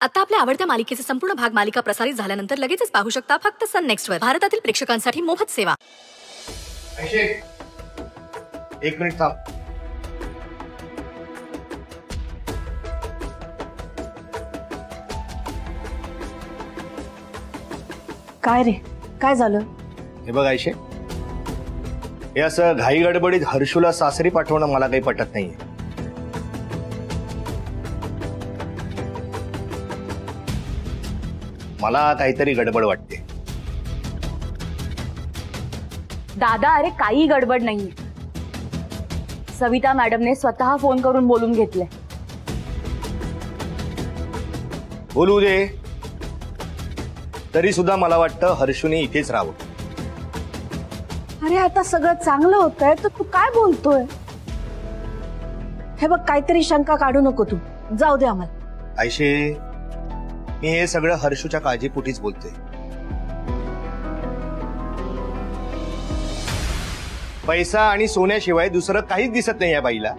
आता आपल्या आवडत्या मालिकेचे संपूर्ण भाग मालिका प्रसारित झाल्यानंतर लगेचच पाहू शकता फक्त सन नेक्स्ट वर. भारतातील प्रेक्षकांसाठी मोफत सेवा. एक मिनिट थांब. काय रे? काय झालं? हे बघ आयशे हे असं घाई गडबडीत हर्षूला सासरी पाठवणं मला काही पटत नाहीये. मला काहीतरी गडबड वाटते. दादा अरे काही गडबड नाहीये. सविता मॅडमने स्वतः फोन करून बोलून घेतलंय. बोलू दे. तरी सुद्धा मला वाटतं हर्षूने इथेच राहावं. अरे आता सगळं चांगलं होतंय तर तू काय बोलतोय? हे बघ काहीतरी शंका काढू नको तू. जाऊ दे आम्हाला. आयशे मी हे सगळं हर्षूच्या काळजीपोटीच बोलते पैसा आणि सोन्याशिवाय दुसरं काहीच दिसत नाही या बाईला.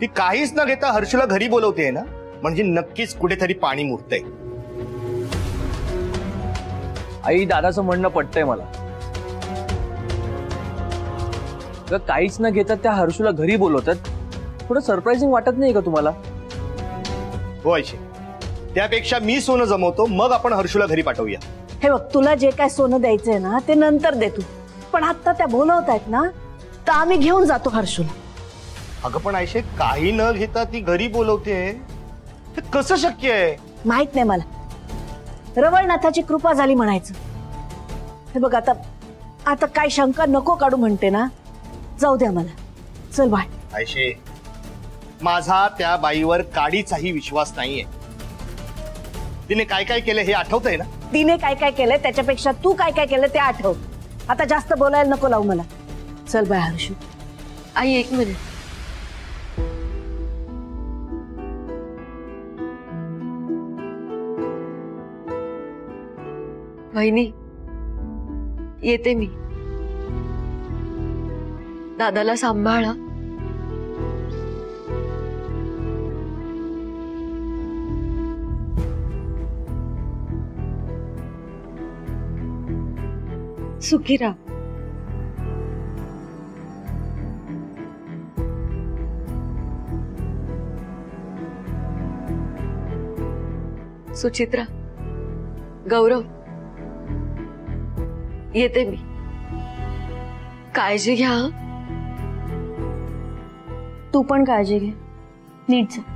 ती काहीच न घेता हर्षूला घरी बोलवते ना? म्हणजे नक्कीच कुठेतरी पाणी मुरतंय. आई दादाचं म्हणणं पटतंय मला. अगं, काहीच न घेतात त्या हर्षूला घरी बोलवतात थोडं सरप्राइझिंग वाटत नाही का तुम्हाला? हो आयशे त्यापेक्षा मी सोनं जमवतो मग आपण हर्षूला घरी पाठवूया. हे बघ तुला जे काय सोनं द्यायचंय ना ते नंतर दे तू. पण आता त्या बोलवत आहेत ना तर आम्ही घेऊन जातो हर्षूला. अगं पण आयशे काही न घेता ती घरी बोलवते. हे कसं शक्य आहे? माहीत नाही मला. रवळनाथाची कृपा झाली म्हणायचं. हे बघ आता आता काय शंका नको काढू म्हणते ना जाऊ दे आम्हाला चल बाय आयशे माझा त्या बाईवर काडीचाही विश्वास नाहीये. तिने काय काय केलं हे आठवतंय ना? तिने काय काय केलंय त्याच्यापेक्षा तू काय काय केलं ते आठव. आता जास्त बोलायला नको लावू मला. चल बाय, हर्षू. आई, एक मिनिट. वहिनी येते मी. दादाला सांभाळा. सुखी राहा सुचित्रा गौरव येते मी काळजी घ्या तू पण काळजी घे. नीट जा.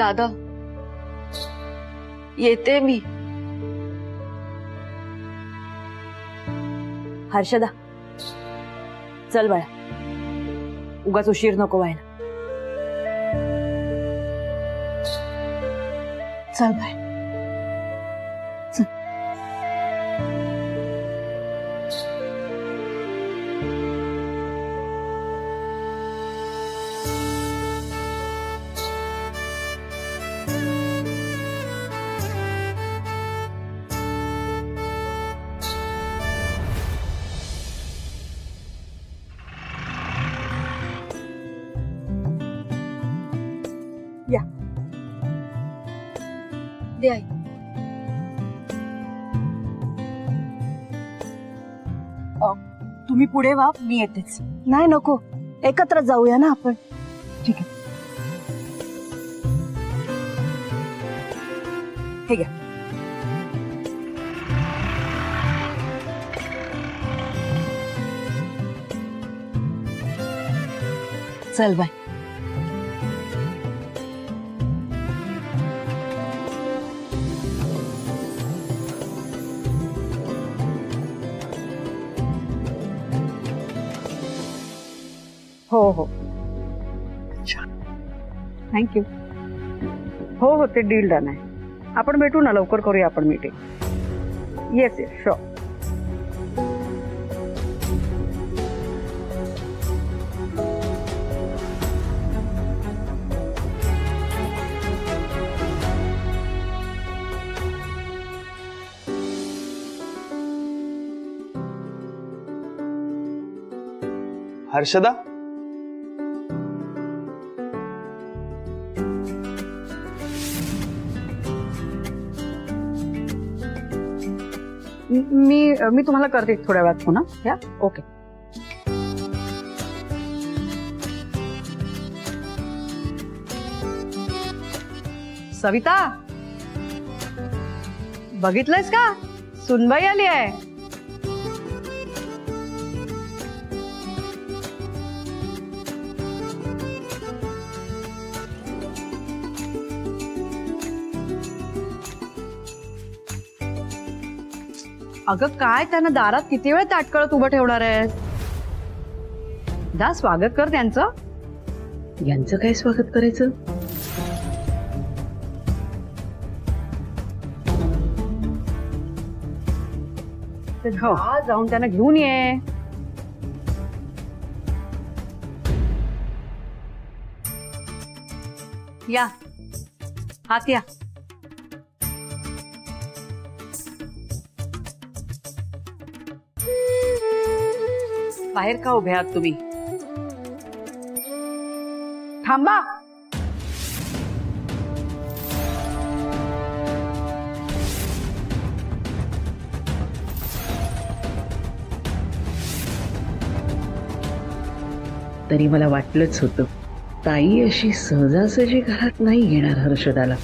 दादा येते मी. हर्षदा चल बाळा. उगाच उशीर नको व्हायला. चल बाय. पुढे व्हा मी येतेच. नाही नको एकत्र जाऊया ना आपण. ठीक आहे. चल बाय. हो हो. थँक्यू हो हो, ते डील डन आहे. आपण भेटू ना लवकर, करूया आपण meeting yes yes sure Harshada? म- मी तुम्हाला करते थोड्या वेळात फ़ोन या? ओके सविता? बघितलंयस का? सुनबाई आली आहे. अगं काय त्यानं दारात किती वेळ ताटकळत उभं ठेवणार आहे? दा स्वागत कर त्यांचं. यांचं काय स्वागत करायचं? जाऊन त्यांना घेऊन ये. या. हात या. बाहेर का उभे आहात तुम्ही? थांबा. तरी मला वाटलंच होतं ताई अशी सहजासहजी घरात नाही घेणार हर्षदाला.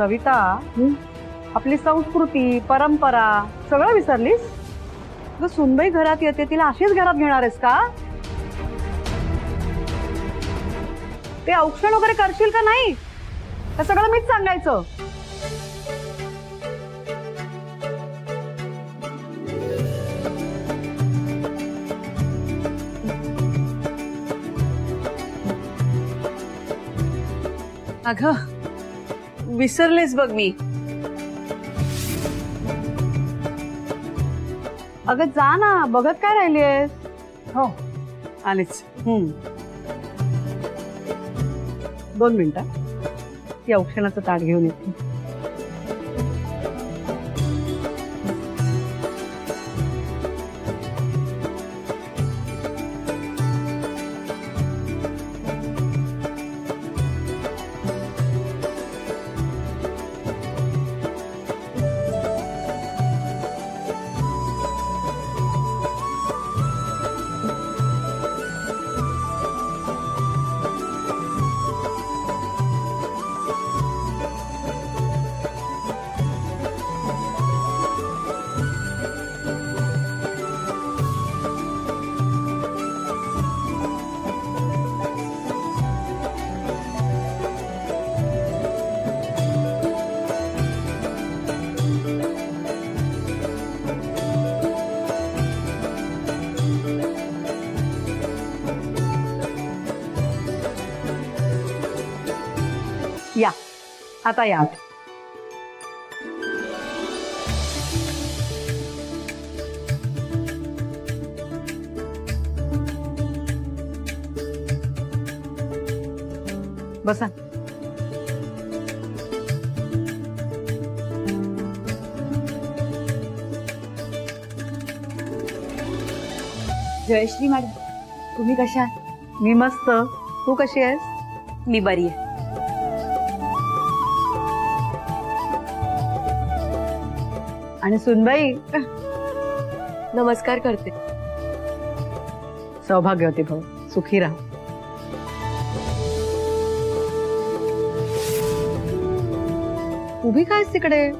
सविता आपली संस्कृती परंपरा सगळं विसरलीस? तू सुनबाई घरात येते तिला अशीच घरात घेणार आहेस का? ते औक्षण वगैरे करशील का नाही? हे सगळं मीच सांगायचं. अगं विसरलेस बघ मी. अगं जा ना बघत काय राहिलीस हो. आलेच. हम्म. दोन मिनिटं. ती औक्षणाचं ताट घेऊन येते. आता या बसा. जयश्री मॅडम तुम्ही कशा? आहात मी मस्त. तू कशी आहेस? मी बरी आहे. आणि सुनबाई, नमस्कार करते. सौभाग्यवती भाऊ. सुखी राहा. उभी कायस तिकडे?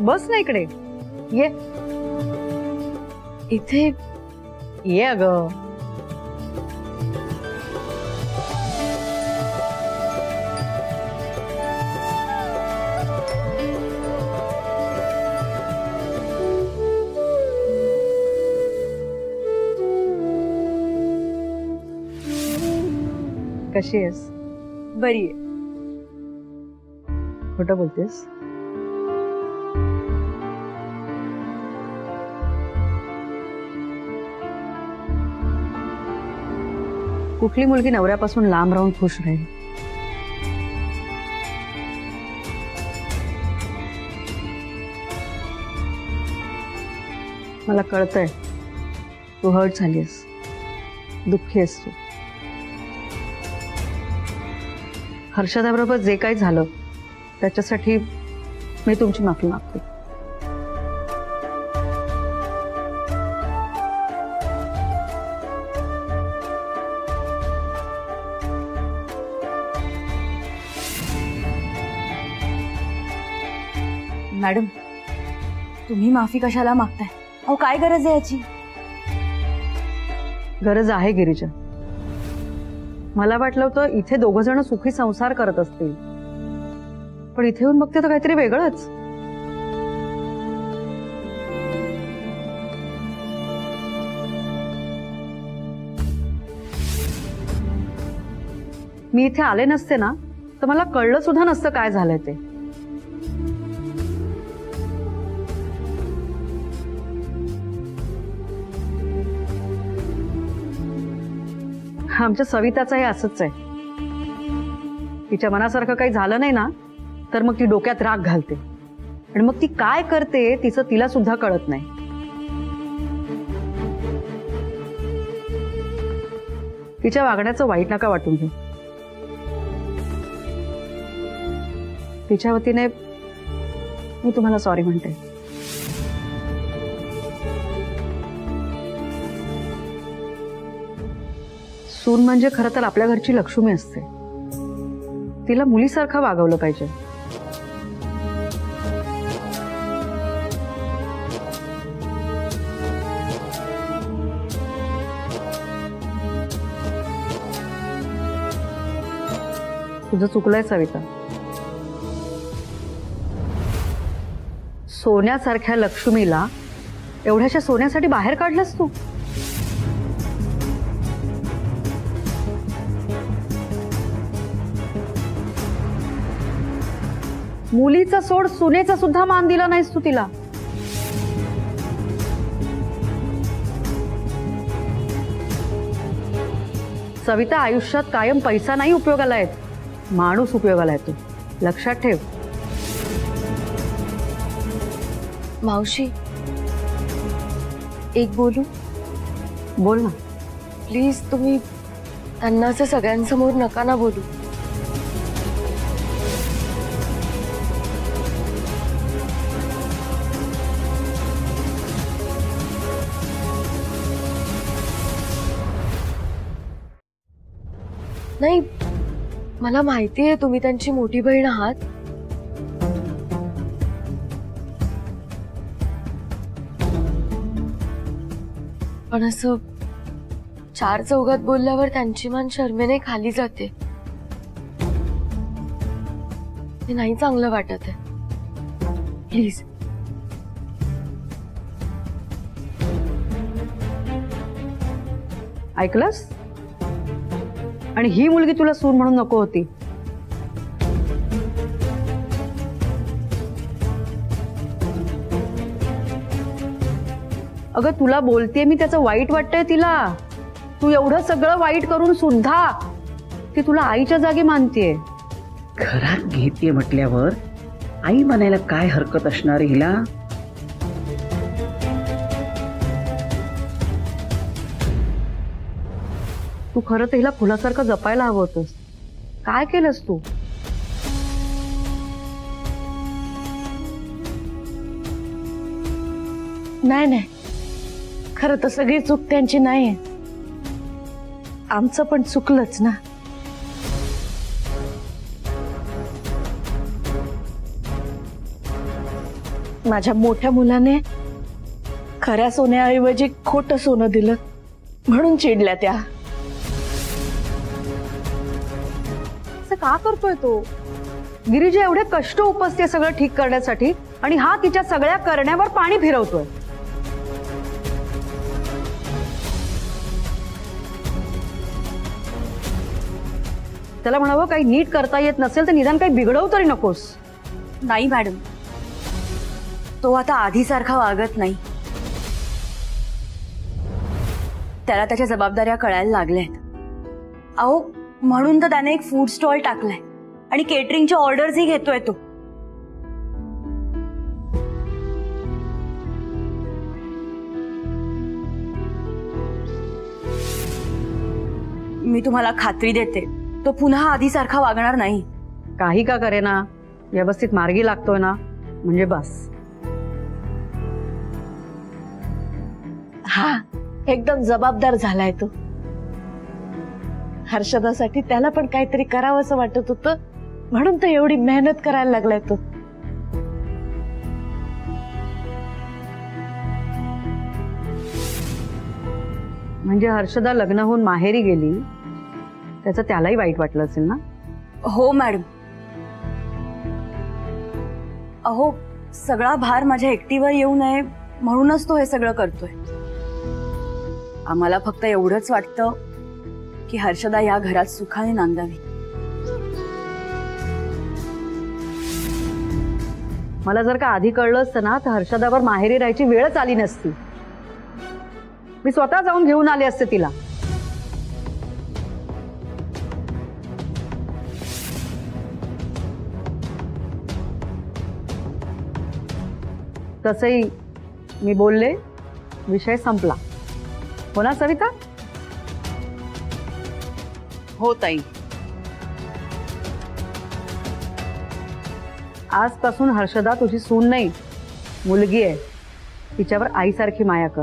बस ना इकडे. ये. इथे. ये अगं. कशी आहेस? बरी आहे. खोटं बोलतेस? कुठली मुलगी नवऱ्यापासून लांब राहून खुश राहील? मला कळतंय. तू हर्ट झालीस दुःखी तू. हर्षदाबरोबर जे काही झालं त्याच्यासाठी मी तुमची माफ़ी मागते. मॅडम तुम्ही माफ़ी कशाला मागताय? अहो काय गरज आहे याची? गरज आहे गिरिजा मला वाटलं होतं इथे दोघ जण सुखी संसार करत असतील. पण इथे येऊन बघते तर काहीतरी वेगळंच. मी इथे आले नसते ना तर मला कळलं सुद्धा नसतं काय झालंय ते. आमच्या सविताचं हे असंच आहे. तिच्या मनासारखं काही झालं नाही ना तर मग ती डोक्यात राग घालते. आणि मग ती काय करते तिचं तिला सुद्धा कळत नाही. तिच्या वागण्याचं वाईट नका वाटून घेऊ. तिच्या वतीने मी तुम्हाला सॉरी म्हणते. सून म्हणजे खरं तर आपल्या घरची लक्ष्मी असते. तिला मुलीसारखं वागवलं पाहिजे. तुझं चुकलंय सविता. सोन्यासारख्या लक्ष्मीला एवढ्याशा सोन्यासाठी बाहेर काढलंस तू? मुलीचा सोड सुनेचा सुद्धा मान दिला नाहीस तू तिला सविता आयुष्यात कायम पैसा नाही उपयोगाला येत. माणूस उपयोगाला येतो. लक्षात ठेव. मावशी एक बोलू? बोल ना. प्लीज़ तुम्ही त्यांना असं सगळ्यांसमोर नका ना बोलू. नाही, मला माहिती आहे तुम्ही त्यांची मोठी बहीण आहात. पण असं चार चौघात बोलल्यावर त्यांची मान शर्मेने खाली जाते. ते नाही चांगलं वाटत आहे. प्लीज़ ऐकलंस? आणि ही मुलगी तुला सून म्हणून नको होती. अगं तुला बोलतेय मी त्याचं वाईट वाटतंय तिला. तू एवढं सगळं वाईट करून सुद्धा ती तुला आईच्या जागी मानतेय. घरात घेते म्हटल्यावर आई म्हणायला काय हरकत असणार आहे हिला? तू खरं तर हिला फुलासारखं जपायला हवं होतंस. काय केलंस तू? नाही नाही. खरं तर सगळी चूक त्यांची नाही आमचं पण चुकलंच ना. माझ्या मोठ्या मुलाने खऱ्या सोन्याऐवजी खोटं सोनं दिलं, म्हणून चिडल्या त्या. का करतोय तो? गिरिजा, एवढे कष्ट उपसते सगळं ठीक करण्यासाठी आणि हा तिच्या सगळ्या करण्यावर पाणी फिरवतोय. त्याला म्हणावं, काही नीट करता येत नसेल तर निदान काही बिघडवू तरी नकोस. नाही, मॅडम. तो आता आधीसारखा वागत नाही. त्याला त्याच्या जबाबदाऱ्या कळायला लागल्यात. अहो म्हणून तर त्याने एक फूड स्टॉल टाकलाय. आणि केटरिंगच्या ऑर्डर्सही घेतोय तो. मी तुम्हाला खात्री देते तो पुन्हा आधीसारखा वागणार नाही. काही का करेना? व्यवस्थित मार्गी लागतोय ना? म्हणजे बस. हा एकदम जबाबदार झालाय तो. हर्षदासाठी त्याला पण काहीतरी करावंसं वाटत होतं. म्हणून तर एवढी मेहनत करायला लागलाय तो. म्हणजे हर्षदा लग्न होऊन माहेरी गेली. त्याचं त्यालाही वाईट वाटलं असेल ना? हो मॅडम. अहो सगळा भार माझ्या एकटीवर येऊ नये म्हणूनच तो हे सगळं करतोय. आम्हाला फक्त एवढंच वाटतं की हर्षदा या घरात सुखाने नांदावी. मला जर का आधी कळलं असतं ना तर हर्षदावर माहेरी राहायची वेळच आली नसती. मी स्वतः जाऊन घेऊन आले असते तिला. तसही मी बोलले विषय संपला. हो ना सविता? ताई आजपासून हर्षदा तुझी सून नाही, मुलगी आहे. तिच्यावर आईसारखी माया कर.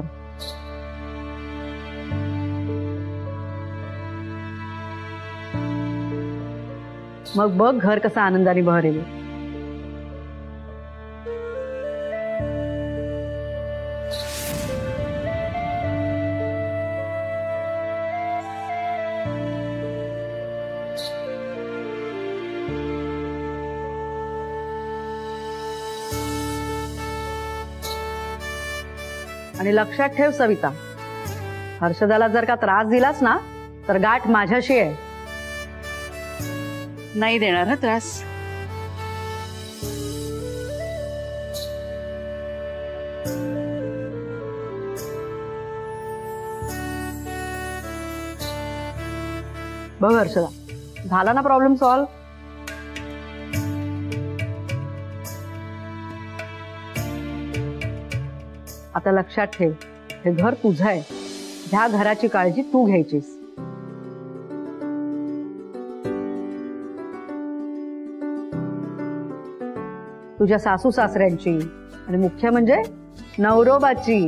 मग बघ घर कसं आनंदाने बहरेल आणि लक्षात ठेव सविता. हर्षदाला जर का त्रास दिलास ना तर गाठ माझ्याशी आहे. नाही देणार हा त्रास. बघ हर्षदा झाला ना प्रॉब्लेम सॉल्व आता लक्षात ठेव हे घर तुझं आहे. ह्या घराची काळजी तू घ्यायचीस. तुझ्या सासू सासऱ्यांची आणि मुख्य म्हणजे नवरोबाची.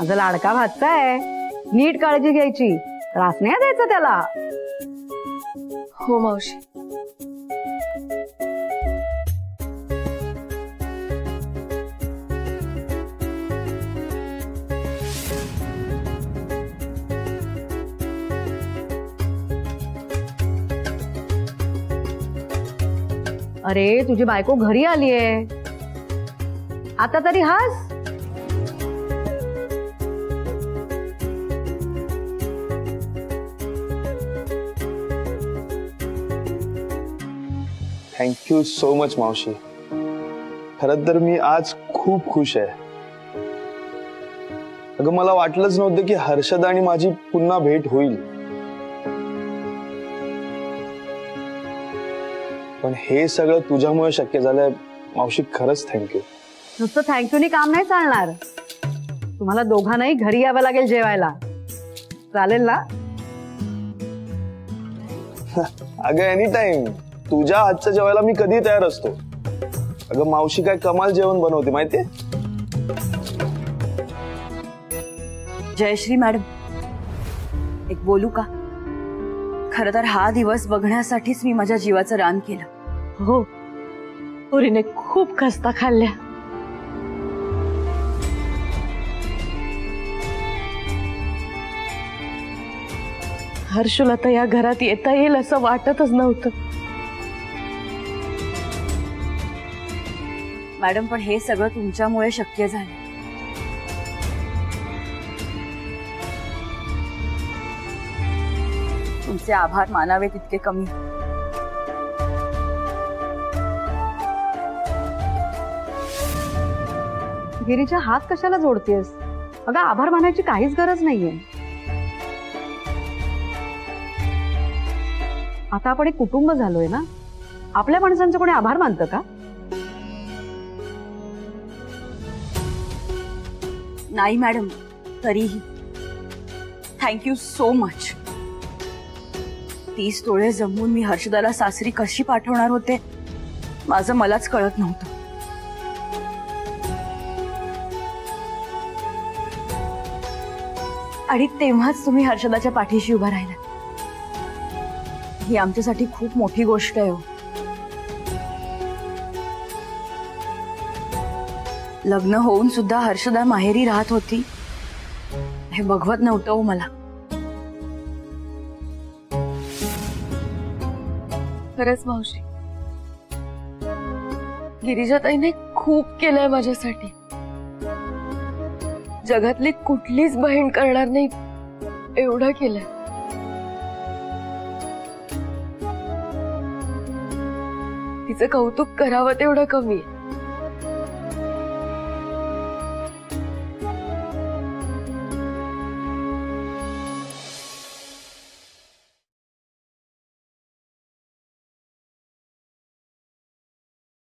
माझा लाडका भातचा आहे नीट काळजी घ्यायची. त्रास नाही द्यायचा त्याला. हो मावशी. अरे तुझी बायको घरी आलीये. आता तरी हास. थँक्यू सो मच मावशी. खरं तर मी आज खूप खुश आहे. अगं मला वाटलंच नव्हतं की हर्षदा आणि माझी पुन्हा भेट होईल. पण हे सगळं तुझ्यामुळे शक्य झालंय मावशी खरंच थँक्यू नुसतं थँक्यूनी काम नाही चालणार. तुम्हाला दोघांनाही घरी यावं लागेल जेवायला. चालेल ना? अगं एनी टाइम तुझ्या हातच्या जेवायला मी कधी तयार असतो? अगं मावशी काय कमाल जेवण बनवते माहितीये? जयश्री मॅडम एक बोलू का? खर तर हा दिवस बघण्यासाठीच मी माझ्या जीवाचं रान केलं. हो. पुरीने खूप खस्ता खाल्ल्या. हर्षुला तर या घरात येता येईल असं वाटतच नव्हतं. मॅडम पण हे सगळं तुमच्यामुळे शक्य झालं. तुमचे आभार मानावे तितके कमी. गिरीच्या हात कशाला जोडतेस अगं आभार मानायची काहीच गरज नाहीये. आता आपण एक कुटुंब झालोय ना? आपल्या माणसांचे कोणी आभार मानतं का? मॅडम. तरीही. थँक्यू सो मच तीस तोळे जमवून मी हर्षदाला सासरी कशी पाठवणार होते, माझं मलाच कळत नव्हतं. आणि तेव्हाच तुम्ही हर्षदाच्या पाठीशी उभा राहिला. ही आमच्यासाठी खूप मोठी गोष्ट हो. लग्न होऊन सुद्धा हर्षदा माहेरी राहत होती. हे बघवत नव्हतं हो मला. खरंच मावशी, गिरिजाताईने खूप केलंय माझ्यासाठी. जगातली कुठलीच बहीण करणार नाही एवढं केलंय. तिचं कौतुक करावं तेवढं कमी आहे.